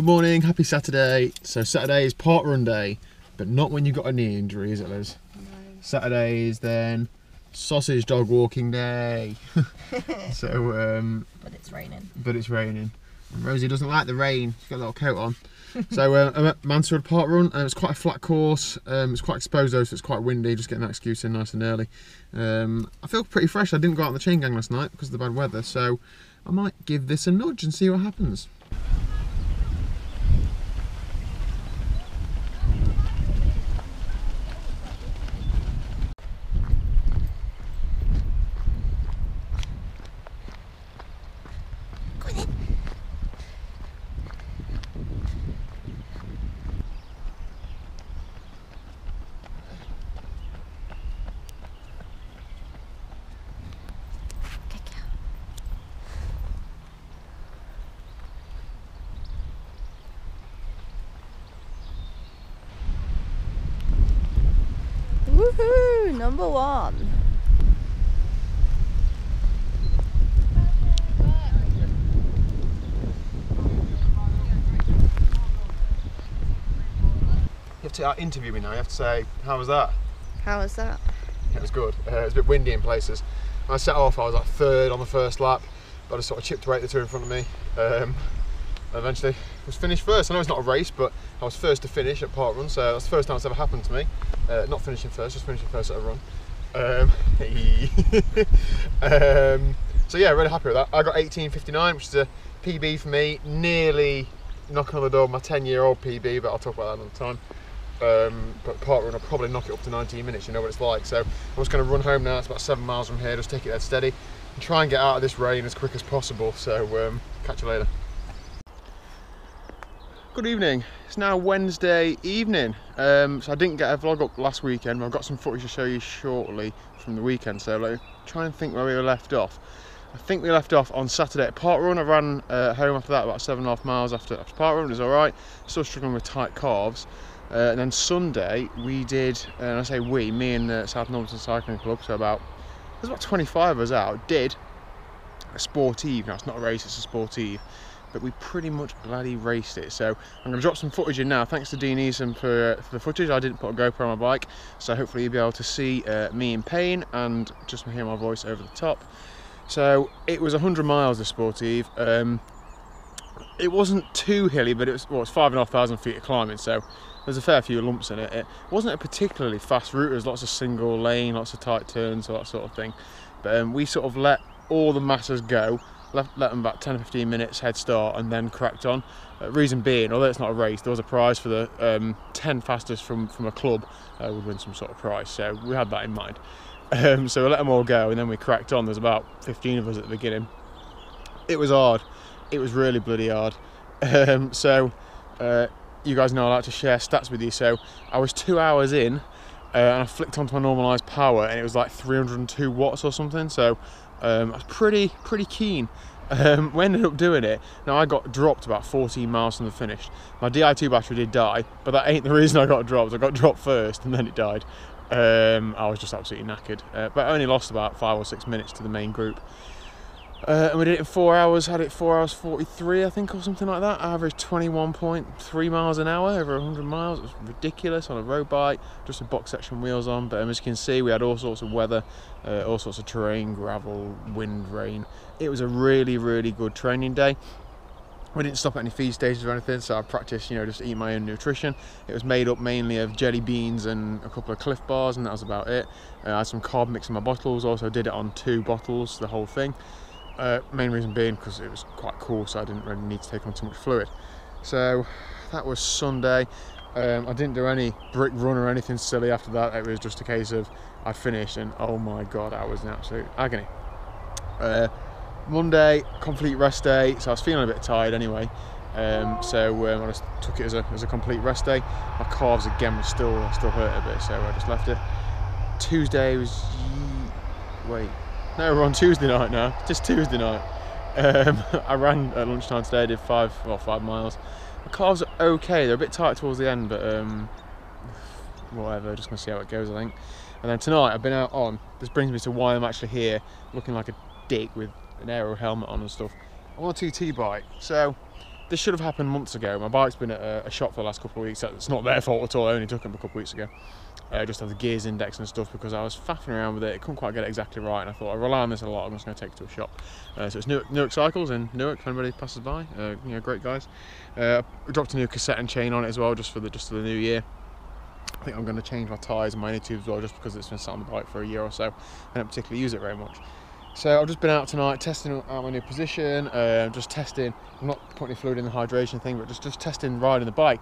Good morning, happy Saturday. So Saturday is parkrun day, but not when you've got a knee injury, is it Liz? No. Saturday is then sausage dog walking day. so, um, But it's raining. but it's raining. And Rosie doesn't like the rain. She's got a little coat on. so uh, I'm at Mansfield Park Run, and it's quite a flat course. Um, it's quite exposed though, so it's quite windy. Just getting that excuse in nice and early. Um, I feel pretty fresh. I didn't go out on the chain gang last night because of the bad weather, so I might give this a nudge and see what happens. Woohoo! Number one. You have to uh, interview me now. You have to say, "How was that?" How was that? It was good. Uh, it was a bit windy in places. When I set off, I was like third on the first lap, but I sort of chipped away at the two in front of me. Um, eventually, was finished first. I know it's not a race, but I was first to finish at parkrun, so that's the first time it's ever happened to me. Uh, not finishing first, just finishing first at a run. Um, um, so yeah, really happy with that. I got 18.59, which is a PB for me, nearly knocking on the door of my 10-year-old PB, but I'll talk about that another time. Um, but parkrun, I'll probably knock it up to 19 minutes. You know what it's like. So I'm just going to run home now. It's about seven miles from here. Just take it dead steady and try and get out of this rain as quick as possible. So um, catch you later. Good evening. It's now Wednesday evening. Um, so I didn't get a vlog up last weekend. But I've got some footage to show you shortly from the weekend. So like, try and think where we were left off. I think we left off on Saturday at Park Run. I ran uh, home after that, about seven and a half miles after, after Park Run. It was all right. Still struggling with tight calves. Uh, and then Sunday we did, uh, and I say we, me and the South Northampton Cycling Club, so about there's about 25 of us out, did a sportive. Now it's not a race, it's a sportive, but we pretty much bloody raced it. So I'm going to drop some footage in now. Thanks to Dean Eason for, uh, for the footage. I didn't put a GoPro on my bike, so hopefully you'll be able to see uh, me in pain and just hear my voice over the top. So it was 100 miles the sportive. Um, it wasn't too hilly, but it was well, it's five and a half thousand feet of climbing, so there's a fair few lumps in it. It wasn't a particularly fast route. There's lots of single lane, lots of tight turns, all that sort of thing. But um, we sort of let all the masses go, left, let them about 10 or 15 minutes head start, and then cracked on. Uh, reason being, although it's not a race, there was a prize for the um, 10 fastest from from a club uh, would win some sort of prize. So we had that in mind. Um, so we let them all go, and then we cracked on. There's about 15 of us at the beginning. It was hard. It was really bloody hard. Um, so. Uh, you guys know I like to share stats with you. So I was two hours in, uh, and I flicked onto my normalized power, and it was like 302 watts or something. So um, I was pretty pretty keen. Um, we ended up doing it. Now I got dropped about 14 miles from the finish. My Di2 battery did die, but that ain't the reason I got dropped. I got dropped first, and then it died. Um, I was just absolutely knackered, uh, but I only lost about five or six minutes to the main group. Uh, and we did it in four hours, had it four hours 43, I think, or something like that. I averaged 21.3 miles an hour over 100 miles. It was ridiculous on a road bike, just a box section wheels on. But um, as you can see, we had all sorts of weather, uh, all sorts of terrain, gravel, wind, rain. It was a really, really good training day. We didn't stop at any feed stations or anything, so I practiced, you know, just eat my own nutrition. It was made up mainly of jelly beans and a couple of Clif Bars, and that was about it. Uh, I had some carb mix in my bottles, also did it on two bottles, the whole thing. Uh, main reason being because it was quite cool, so I didn't really need to take on too much fluid. So that was Sunday. Um, I didn't do any brick run or anything silly after that. It was just a case of I finished, and oh my god, I was in absolute agony. Uh, Monday, complete rest day, so I was feeling a bit tired anyway. Um, so um, I just took it as a, as a complete rest day. My calves again were still still hurt a bit, so I just left it. Tuesday was wait no, we're on Tuesday night now. Just Tuesday night. Um, I ran at lunchtime today. I did five, well, five miles. My calves are okay. They're a bit tight towards the end, but um, whatever. Just gonna see how it goes, I think. And then tonight I've been out on. This brings me to why I'm actually here, looking like a dick with an aero helmet on and stuff. I'm on a TT bike. So this should have happened months ago. My bike's been at a, a shop for the last couple of weeks. It's not their fault at all. I only took them a couple of weeks ago. Uh, just have the gears index and stuff because I was faffing around with it. Couldn't quite get it exactly right, and I thought I rely on this a lot. I'm just going to take it to a shop. Uh, so it's Newark, Newark Cycles in Newark. If anybody passes by, uh, you know, great guys. Uh, I dropped a new cassette and chain on it as well, just for the just for the new year. I think I'm going to change my tyres and my inner tubes as well, just because it's been sat on the bike for a year or so. I don't particularly use it very much. So I've just been out tonight testing out my new position, uh, just testing. I'm not putting fluid in the hydration thing, but just just testing riding the bike.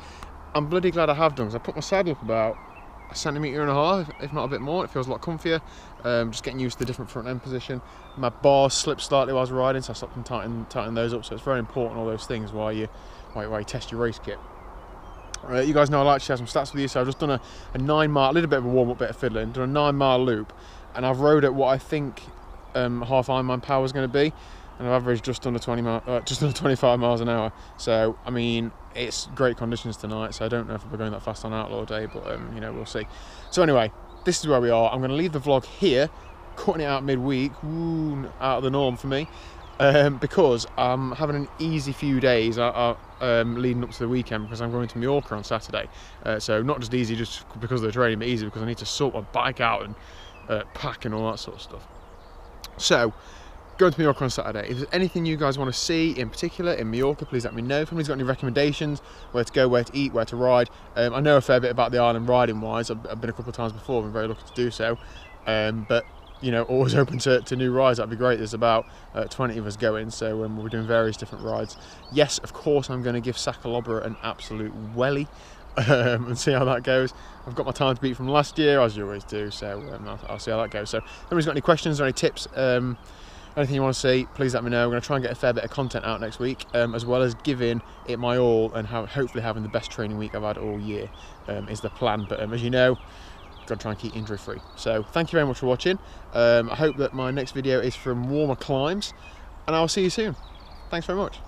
I'm bloody glad I have done because I put my saddle up about a centimetre and a half, if not a bit more. It feels a lot comfier. Um, just getting used to the different front end position. My bars slipped slightly while I was riding, so I stopped and tightened, tightened those up. So it's very important all those things while you while, while you test your race kit. Uh, you guys know I like to share some stats with you, so I've just done a, a nine mile, a little bit of a warm up bit of fiddling, done a nine mile loop, and I've rode at what I think um, half Ironman power is going to be, and I've averaged just under 20 mi- uh, just under 25 miles an hour. So I mean, it's great conditions tonight. So I don't know if we're going that fast on Outlaw Day, but um, you know we'll see. So anyway, this is where we are. I'm going to leave the vlog here, cutting it out midweek, Ooh, out of the norm for me. Um, because I'm having an easy few days uh, uh, um, leading up to the weekend because I'm going to Mallorca on Saturday. Uh, so not just easy just because of the training, but easy because I need to sort my bike out and uh, pack and all that sort of stuff. So, going to Mallorca on Saturday. If there's anything you guys want to see in particular in Mallorca, please let me know. If anybody's got any recommendations, where to go, where to eat, where to ride. Um, I know a fair bit about the island riding wise. I've, I've been a couple of times before, I'm very lucky to do so. Um, but you know, always open to, to new rides. That'd be great. There's about uh, 20 of us going, so um, we'll be doing various different rides. Yes, of course, I'm going to give Sa Calobra an absolute welly um, and see how that goes. I've got my time to beat from last year, as you always do, so um, I'll, I'll, see how that goes. So, if anybody's got any questions or any tips, um, anything you want to see, please let me know. We're going to try and get a fair bit of content out next week, um, as well as giving it my all and have, hopefully having the best training week I've had all year um, is the plan. But um, as you know, got to try and keep injury free. So thank you very much for watching. Um, I hope that my next video is from warmer climes, and I'll see you soon. Thanks very much.